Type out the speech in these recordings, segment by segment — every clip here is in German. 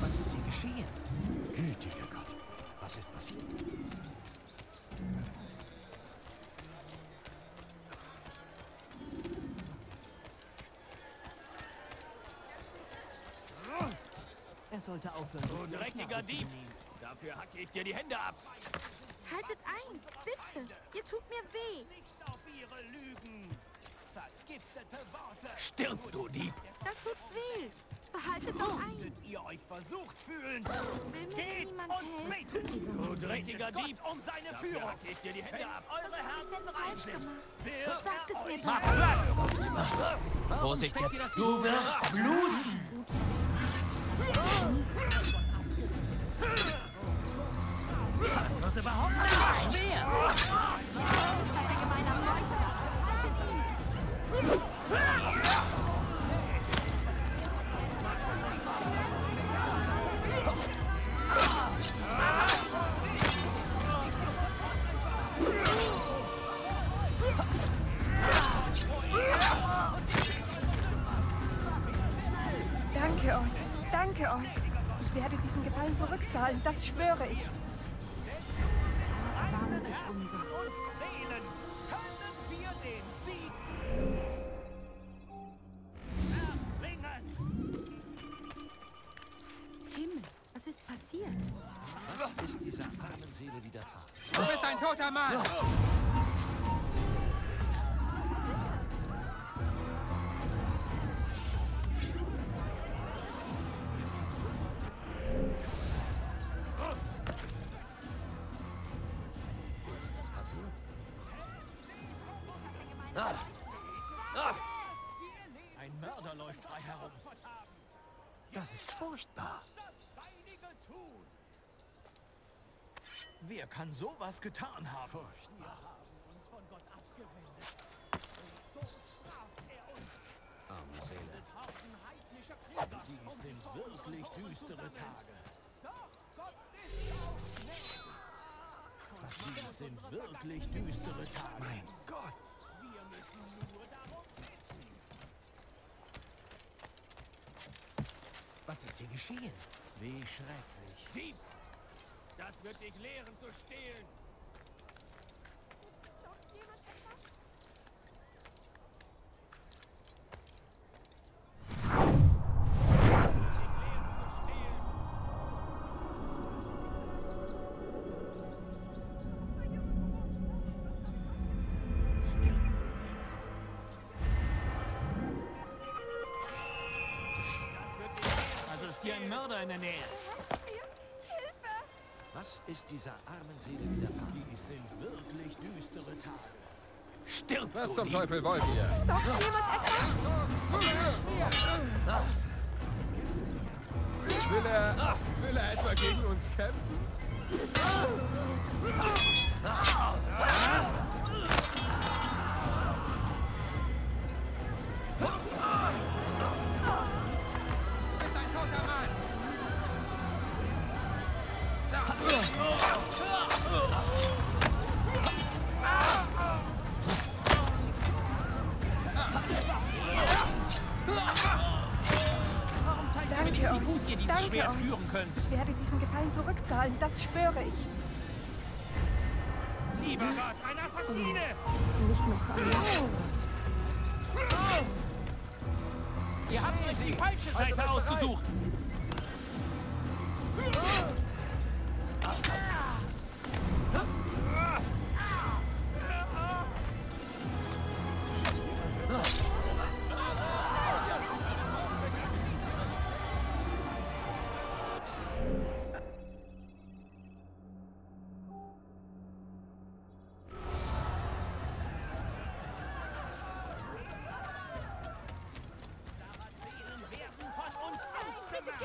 Was ist hier geschehen? Gütiger Gott, was ist passiert? Er sollte aufhören. Du die dreckiger Dieb! Dafür hacke ich dir die Hände ab! Haltet ein, bitte. Ihr tut mir weh. Ihre Lügen! Vergiftete Worte! Stirb, du Dieb! Das tut weh. Behaltet doch ein. Solltet ihr euch versucht fühlen! Will mir Geht niemand und helfen? betet! Du dreckiger Dieb! um seine Dafür Führung! ich dir die Hände ab! Eure Herzen rein sind! Wird Sagt es mir. Mach Vorsicht jetzt, du wirst bluten! Wir den Sieg erbringen. Himmel, was ist passiert? Was ist dieser armen Seele widerfahren? Du bist ein toter Mann! Sowas getan haben? Furchtbar. uns von Gott abgewendet. Und so straft er uns. Arme Seele. Dies sind wirklich düstere Tage. Doch, Gott ist auch Dies sind wirklich düstere Tage. Mein Gott. Wir müssen nur darum bitten. Was ist hier geschehen? Wie schrecklich. Dieb! Das wird dich lehren zu stehlen. Ist hier ein Mörder in der Nähe. Was ist dieser armen Seele widerfahren? Dies sind wirklich düstere Tage. Stirb, Was zum! Teufel wollt ihr? Doch jemand etwas? Will er, will er etwa gegen uns kämpfen? Zurückzahlen. Das schwöre ich. Lieber Gott, ein Assassine! Nicht noch einmal.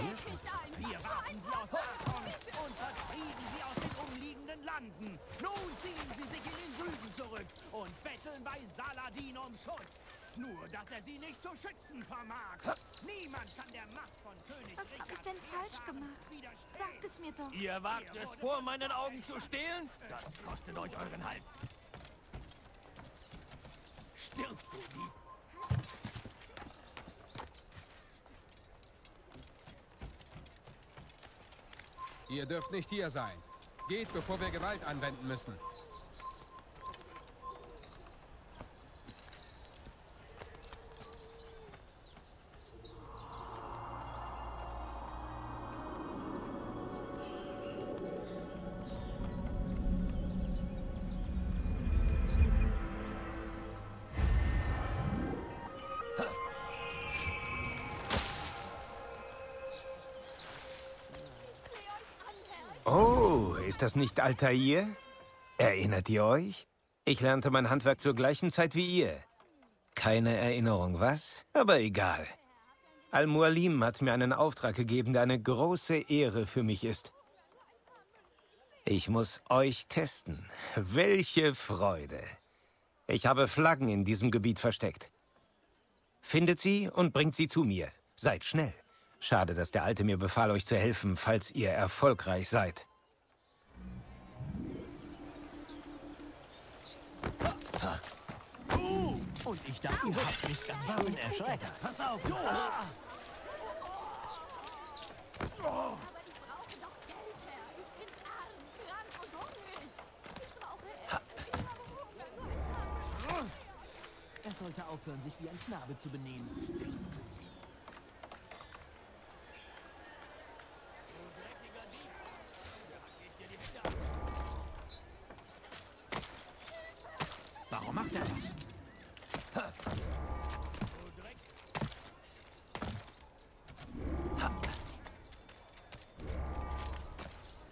Wir warfen sie aus Aachen und vertrieben sie aus den umliegenden Landen. Nun ziehen sie sich in den Süden zurück und betteln bei Saladin um Schutz. Nur, dass er sie nicht zu schützen vermag. Niemand kann der Macht von König Was habe ich denn falsch gemacht? Sagt es mir doch. Ihr wagt es vor meinen Augen zu stehlen? Das kostet euch euren Hals. Stirb, du Dieb. Ihr dürft nicht hier sein. Geht, bevor wir Gewalt anwenden müssen. Ist das nicht Altair? Erinnert ihr euch? Ich lernte mein Handwerk zur gleichen Zeit wie ihr. Keine Erinnerung, was? Aber egal. Al-Mualim hat mir einen Auftrag gegeben, der eine große Ehre für mich ist. Ich muss euch testen. Welche Freude. Ich habe Flaggen in diesem Gebiet versteckt. Findet sie und bringt sie zu mir. Seid schnell. Schade, dass der Alte mir befahl, euch zu helfen, falls ihr erfolgreich seid. Und ich dachte, ihr habt mich ganz schön erschreckt. Pass auf, du! Aber ich brauche doch Geld, Herr. Ich bin arm, krank und hungrig. Ich brauche Essen. Ich habe Hunger. Er sollte aufhören, sich wie ein Knabe zu benehmen. Warum macht er das?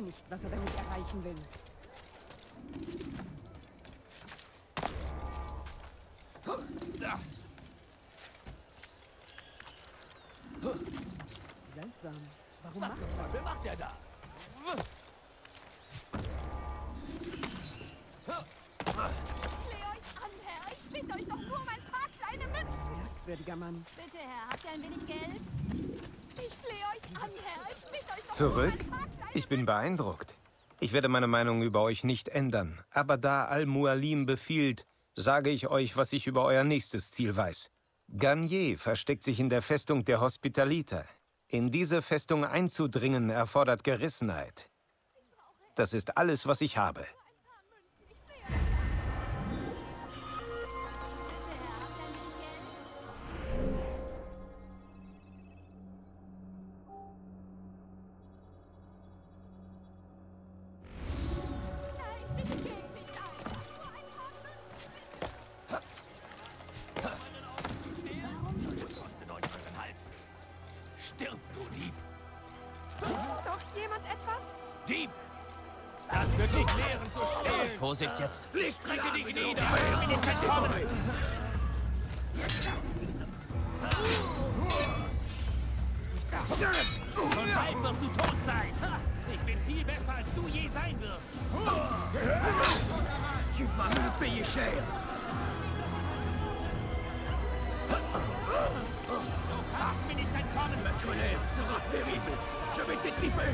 verstehe nicht, was er damit erreichen will. Seltsam. Warum macht er das? Was macht er da? Ich flehe euch an, Herr. Ich bitte euch doch nur um ein paar kleine Münzen. Merkwürdiger Mann. Bitte, Herr, habt ihr ein wenig Geld? Ich flehe euch an, Herr. Ich bitte euch doch Zurück? nur um ein paar kleine Ich bin beeindruckt. Ich werde meine Meinung über euch nicht ändern. Aber da Al-Mualim befiehlt, sage ich euch, was ich über euer nächstes Ziel weiß. Garnier versteckt sich in der Festung der Hospitaliter. In diese Festung einzudringen erfordert Gerissenheit. Das ist alles, was ich habe. Colère sera terrible! Je vais t'étriper!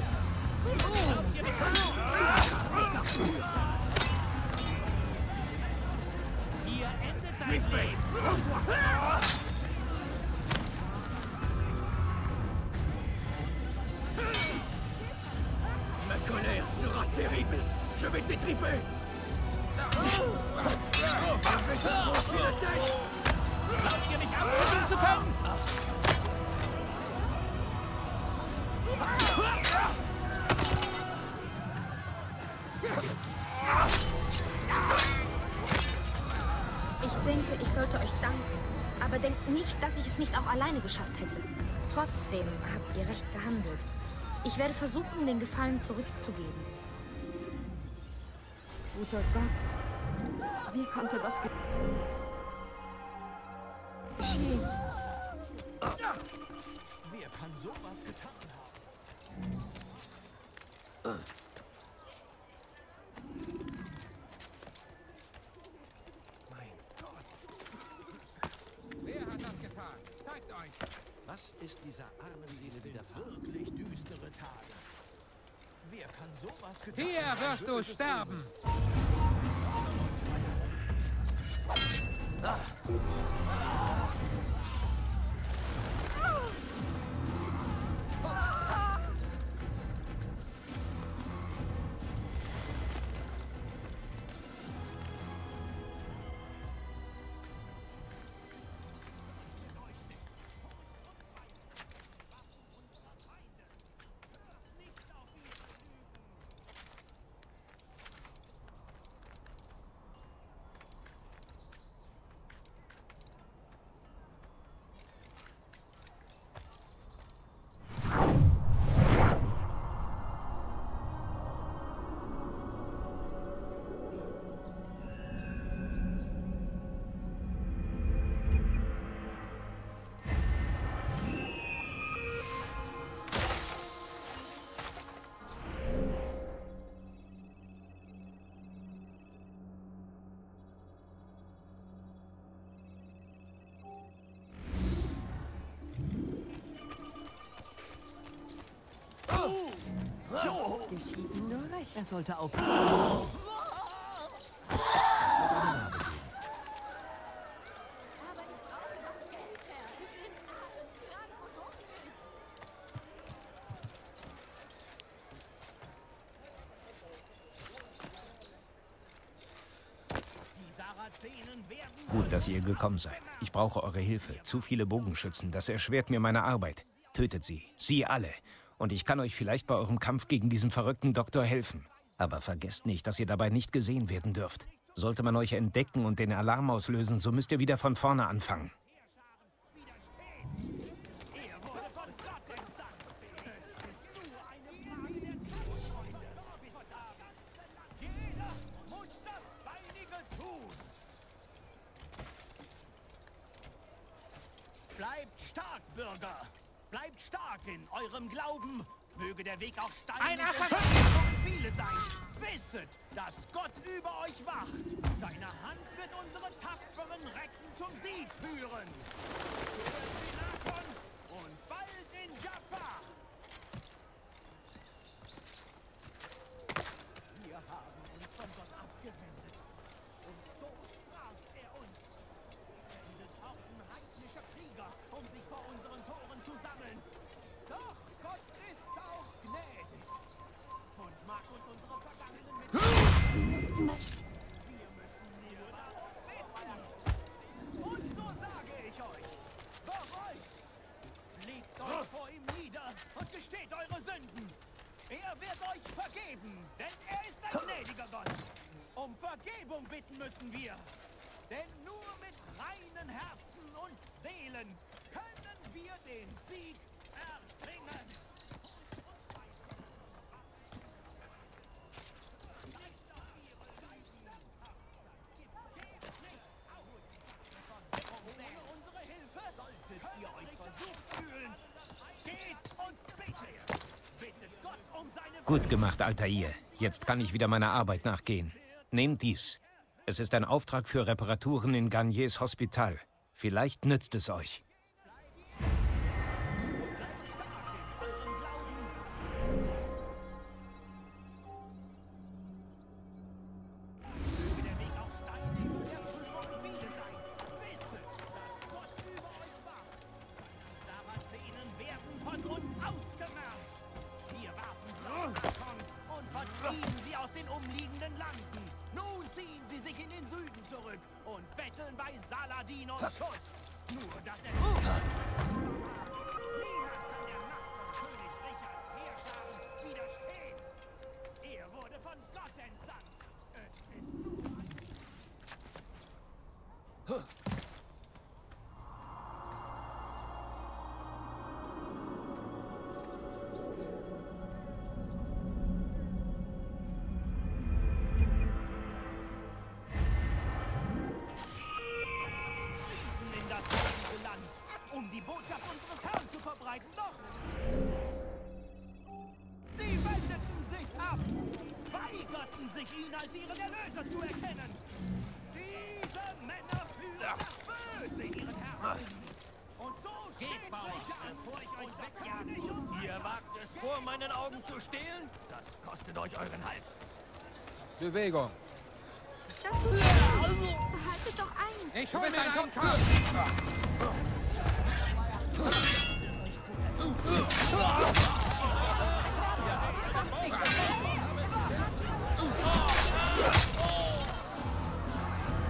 Ihr recht gehandelt. Ich werde versuchen, den Gefallen zurückzugeben. Guter Gott. Wie konnte das ge geschehen? Wer kann sowas getan haben? Mein Gott, Wer hat das getan? Zeigt euch! was ist dieser armen Seele widerfahren? Wirklich düstere Tage. Wer kann sowas getan Hier wirst du sterben! Geschieht ihm nur recht. Er sollte auf... Gut, dass ihr gekommen seid. Ich brauche eure Hilfe. Zu viele Bogenschützen. Das erschwert mir meine Arbeit. Tötet sie. Sie alle. Und ich kann euch vielleicht bei eurem Kampf gegen diesen verrückten Doktor helfen. Aber vergesst nicht, dass ihr dabei nicht gesehen werden dürft. Sollte man euch entdecken und den Alarm auslösen, so müsst ihr wieder von vorne anfangen. Bleibt stark, Bürger. Bleibt stark in eurem Glauben. Möge der Weg auch steinig und viele sein. Wisset, dass Gott über euch wacht. Seine Hand wird unsere tapferen Recken zum Sieg führen. Und bald in Jaffa. Wir haben uns von Gott abgewendet. Und so straft er uns. Sendet Horden heidnischer Krieger, um sich vor unseren Toren zu sammeln. Doch Gott ist auch gnädig. Und mag uns unsere vergangenen mit... Wir müssen nur darum bitten. Und so sage ich euch, bereut. Legt euch vor ihm nieder und gesteht eure Sünden. Er wird euch vergeben, denn er ist ein gnädiger Gott. Um Vergebung bitten müssen wir. Denn nur mit reinen Herzen und Seelen können wir den Sieg erbringen. Ohne unsere Hilfe solltet ihr euch versucht fühlen. Geht und bittet. Bittet Gott um seine Gut gemacht, Altair. Jetzt kann ich wieder meiner Arbeit nachgehen. Nehmt dies. Es ist ein Auftrag für Reparaturen in Garniers Hospital. Vielleicht nützt es euch. Huh. Bewegung. Ich hol mir einen.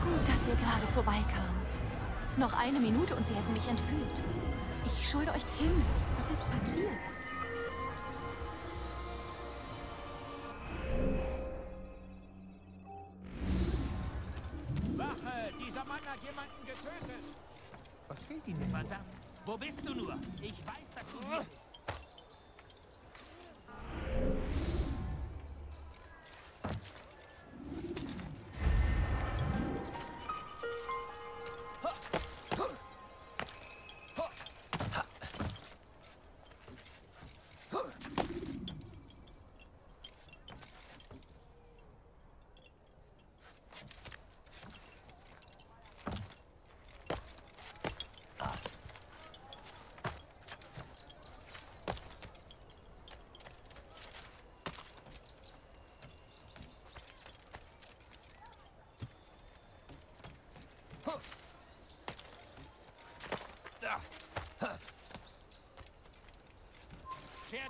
Gut, dass ihr gerade vorbeikamt. Noch eine Minute und sie hätten mich entführt. Ich schulde euch Kim. Jemanden getötet. Was fehlt Ihnen denn? Verdammt, wo bist du nur? Ich weiß, dass du hier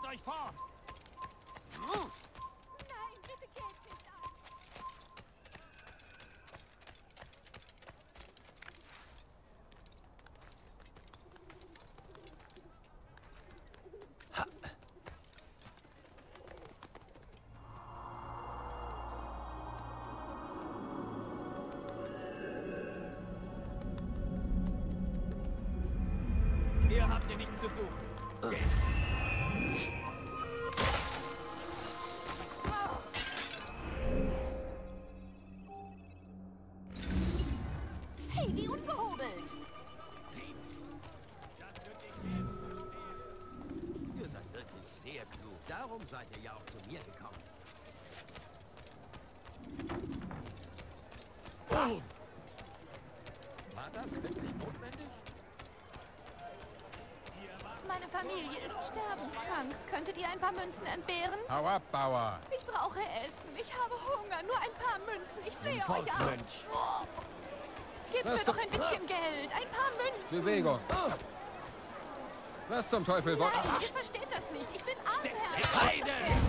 euch fort! Nein, bitte geht nicht an. Ihr habt ihr nichts zu suchen. Geht. Sterbenskrank. Könntet ihr ein paar Münzen entbehren? Hau ab, Bauer. Ich brauche Essen. Ich habe Hunger. Nur ein paar Münzen. Ich flehe euch an. Volksmönch. Oh. Gebt Was mir doch ein bisschen Geld. Ein paar Münzen. Bewegung. Was zum Teufel wollt Nein, ihr versteht das nicht. Ich bin Armherr.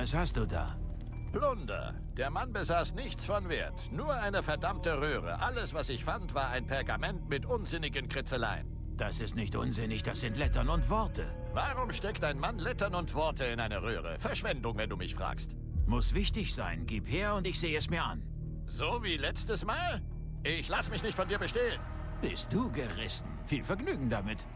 Was hast du da? Plunder. Der Mann besaß nichts von Wert. Nur eine verdammte Röhre. Alles, was ich fand, war ein Pergament mit unsinnigen Kritzeleien. Das ist nicht unsinnig, das sind Lettern und Worte. Warum steckt ein Mann Lettern und Worte in eine Röhre? Verschwendung, wenn du mich fragst. Muss wichtig sein. Gib her und ich sehe es mir an. So wie letztes Mal? Ich lass mich nicht von dir bestehlen. Bist du gerissen? Viel Vergnügen damit.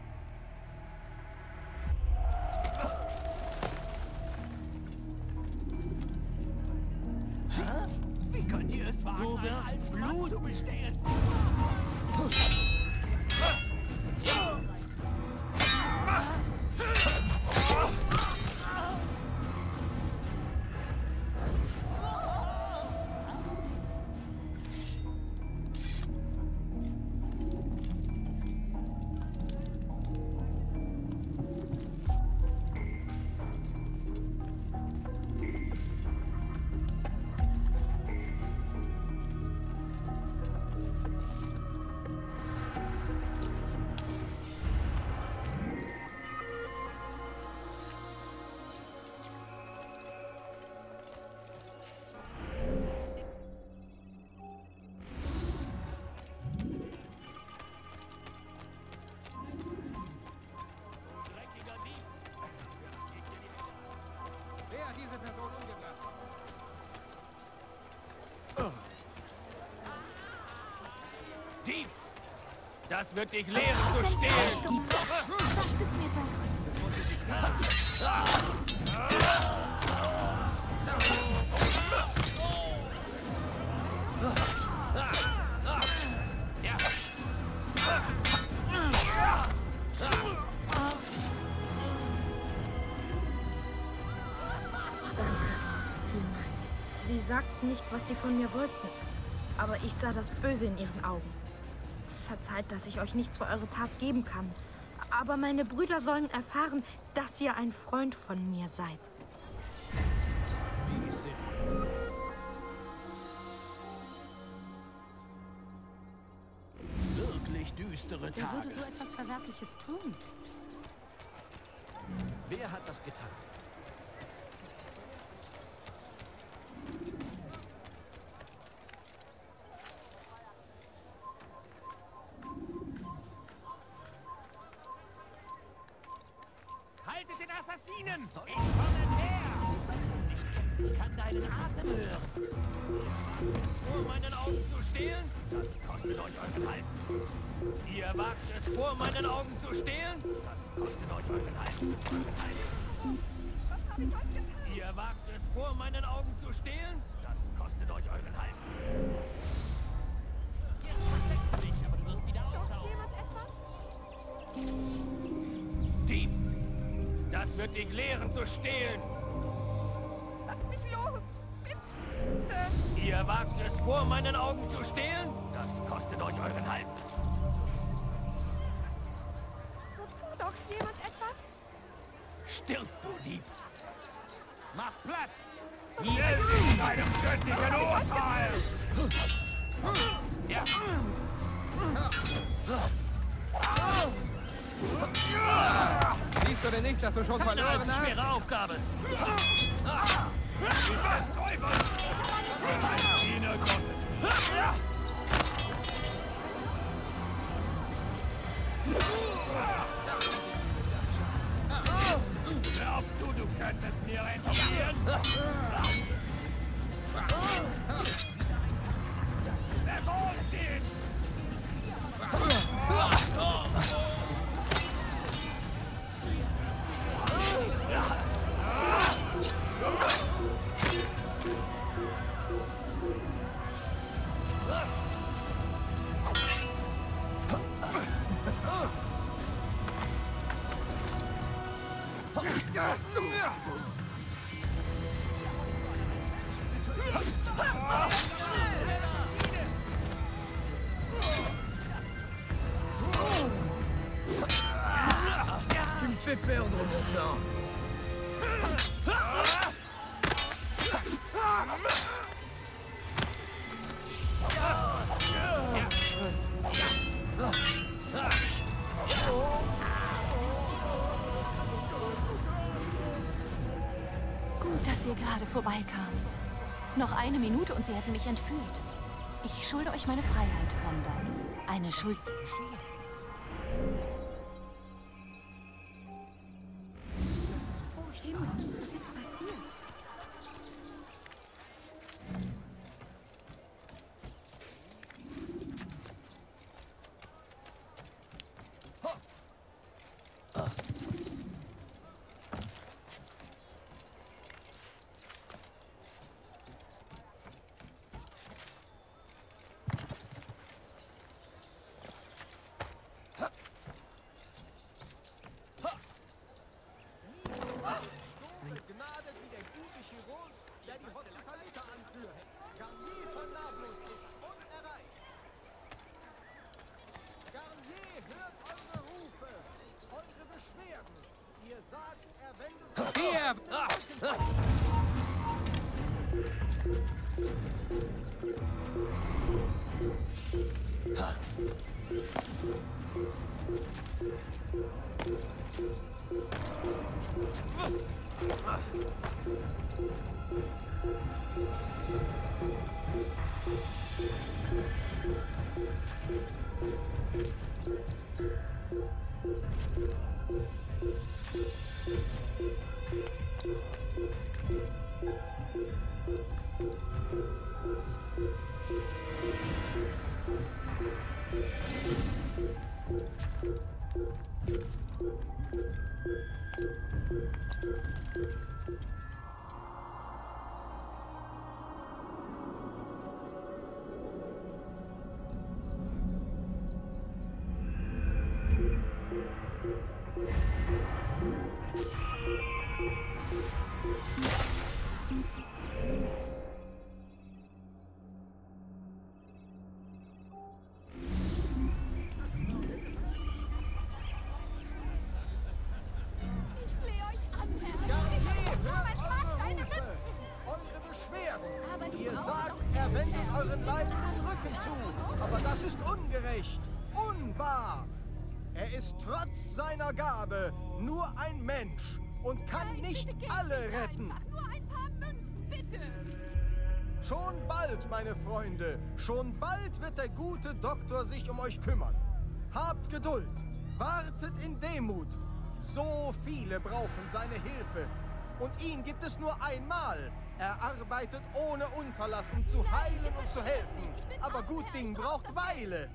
Das wird dich lehren zu stehlen! Sagt es mir. Sie sagten nicht, was Sie von mir wollten. Aber ich sah das Böse in Ihren Augen. Verzeiht, dass ich euch nichts für eure Tat geben kann. Aber meine Brüder sollen erfahren, dass ihr ein Freund von mir seid. Wirklich düstere Wer Tage. würde so etwas Verwerfliches tun? Wer hat das getan? Ihr wagt es vor meinen Augen zu stehlen? Das kostet euch euren Hals. Dieb! Das wird dich lehren zu stehlen! Lass mich los! Bitte! Ihr wagt es vor meinen Augen zu stehlen? Das kostet euch euren Hals. So tu doch jemand etwas! Stirb, du Dieb! Mach Platz! Hier ist deinem göttlichen Urteil! Ja. Siehst du denn nicht, dass du schon Keine verloren allzu hast? schwere Aufgabe! Ich des! Diener Gottes! Glaubst du, du könntest mir entgehen? Vorbeikamt. Noch eine Minute und sie hätten mich entführt. Ich schulde euch meine Freiheit, Fremder. Eine Schuld. grab. Ah, ah. Ah. Ist trotz seiner Gabe nur ein Mensch und kann nicht alle retten. Nur ein paar Münzen, bitte. Schon bald, meine Freunde, schon bald wird der gute Doktor sich um euch kümmern. Habt Geduld, wartet in Demut. So viele brauchen seine Hilfe. Und ihn gibt es nur einmal. Er arbeitet ohne Unterlass, um zu heilen und zu helfen. Aber gut Ding braucht Weile.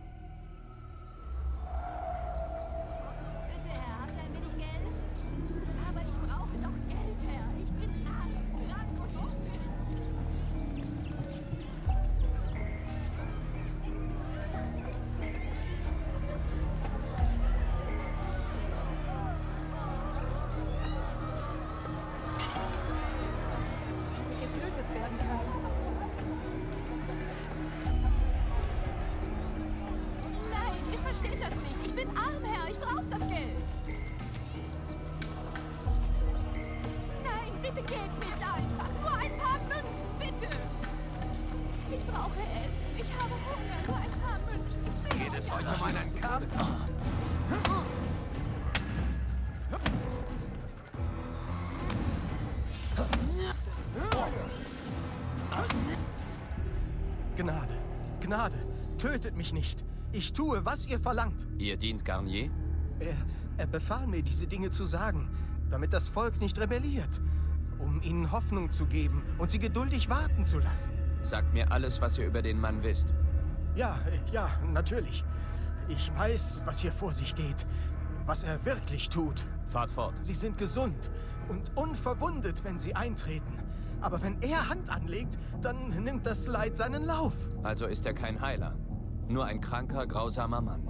Gnade, tötet mich nicht. Ich tue, was ihr verlangt. Ihr dient Garnier? Er, er befahl mir, diese Dinge zu sagen, damit das Volk nicht rebelliert. Um ihnen Hoffnung zu geben und sie geduldig warten zu lassen. Sagt mir alles, was ihr über den Mann wisst. Ja, ja, natürlich. Ich weiß, was hier vor sich geht. Was er wirklich tut. Fahrt fort. Sie sind gesund und unverwundet, wenn sie eintreten. Aber wenn er Hand anlegt, dann nimmt das Leid seinen Lauf. Also ist er kein Heiler. Nur ein kranker, grausamer Mann.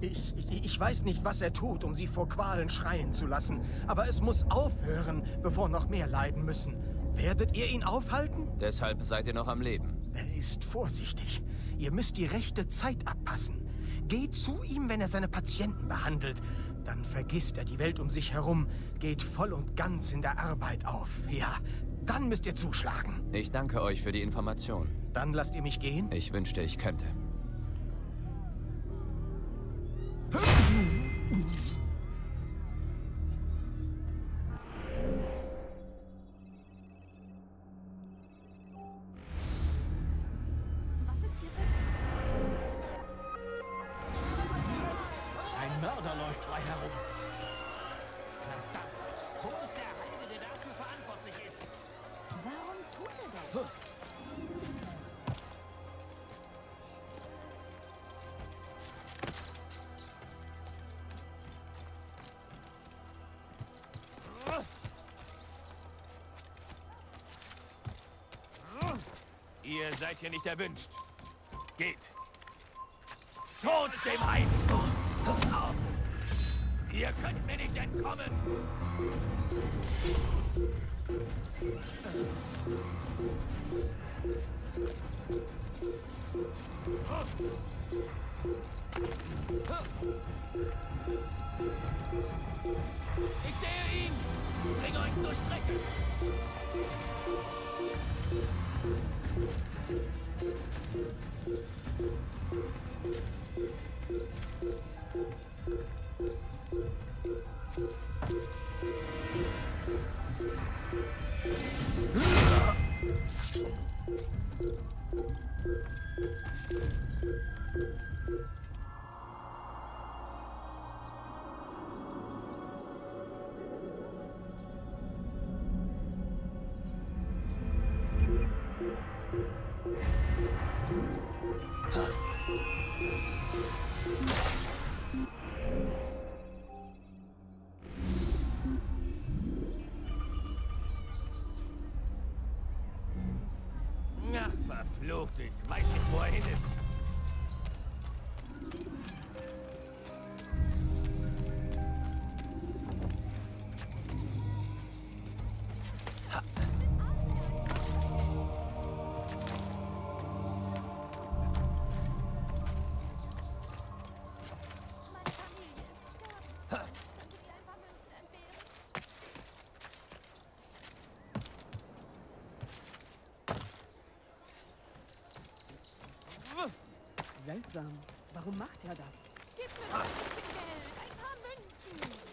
Ich, ich, ich weiß nicht, was er tut, um sie vor Qualen schreien zu lassen. Aber es muss aufhören, bevor noch mehr leiden müssen. Werdet ihr ihn aufhalten? Deshalb seid ihr noch am Leben. Er ist vorsichtig. Ihr müsst die rechte Zeit abpassen. Geht zu ihm, wenn er seine Patienten behandelt. Dann vergisst er die Welt um sich herum, geht voll und ganz in der Arbeit auf. Ja, dann müsst ihr zuschlagen. Ich danke euch für die Information. Dann lasst ihr mich gehen? Ich wünschte, ich könnte. seid hier nicht erwünscht. Geht. Tod dem Eid! Ihr könnt mir nicht entkommen! Ich sehe ihn! Bring euch zur Strecke! Na, Seltsam. Warum macht er das? Gib mir ein bisschen Geld. Ein paar Münzen.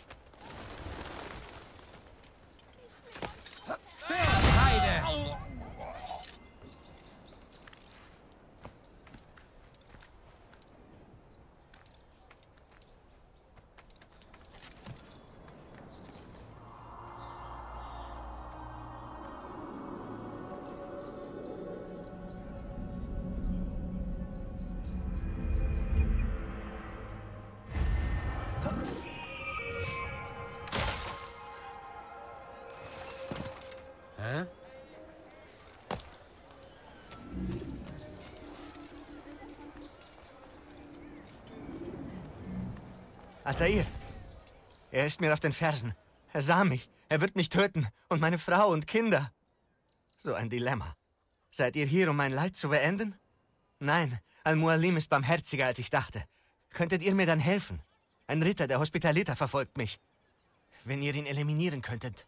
Altair! Er ist mir auf den Fersen. Er sah mich. Er wird mich töten. Und meine Frau und Kinder. So ein Dilemma. Seid ihr hier, um mein Leid zu beenden? Nein, Al-Mualim ist barmherziger, als ich dachte. Könntet ihr mir dann helfen? Ein Ritter der Hospitalita verfolgt mich. Wenn ihr ihn eliminieren könntet.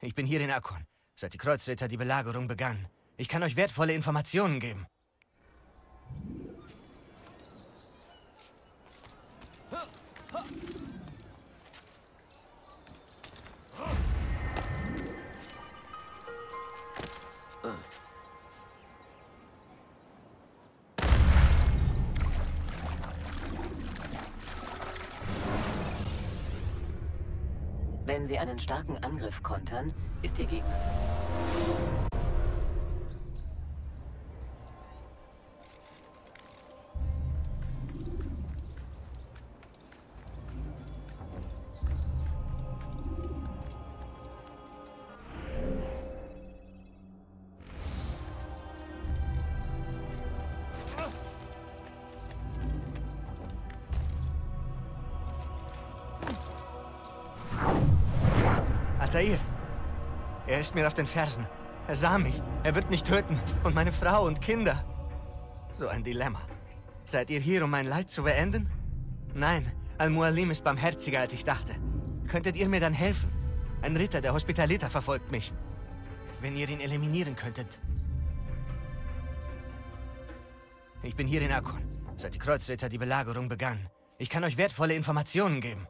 Ich bin hier in Akon, seit die Kreuzritter die Belagerung begannen. Ich kann euch wertvolle Informationen geben. Wenn Sie einen starken Angriff kontern, ist Ihr Gegner. Altair! Er ist mir auf den Fersen. Er sah mich. Er wird mich töten. Und meine Frau und Kinder. So ein Dilemma. Seid ihr hier, um mein Leid zu beenden? Nein, Al-Mualim ist barmherziger, als ich dachte. Könntet ihr mir dann helfen? Ein Ritter der Hospitalita verfolgt mich. Wenn ihr ihn eliminieren könntet. Ich bin hier in Akon, seit die Kreuzritter die Belagerung begannen. Ich kann euch wertvolle Informationen geben.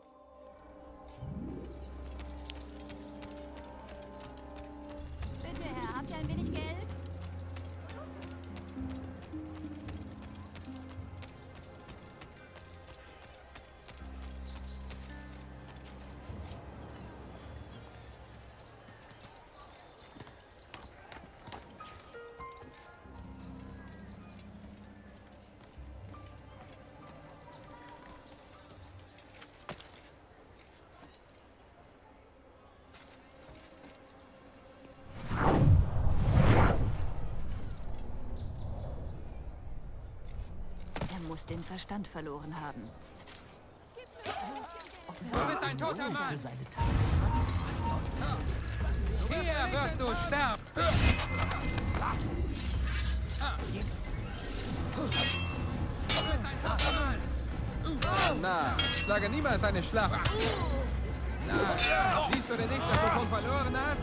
Muss den Verstand verloren haben. Du bist ein toter Mann! Hier wirst du sterben! Du bist ein toter Mann! Na, schlage niemals eine Schlacht. Na, siehst du denn nicht, dass du schon verloren hast?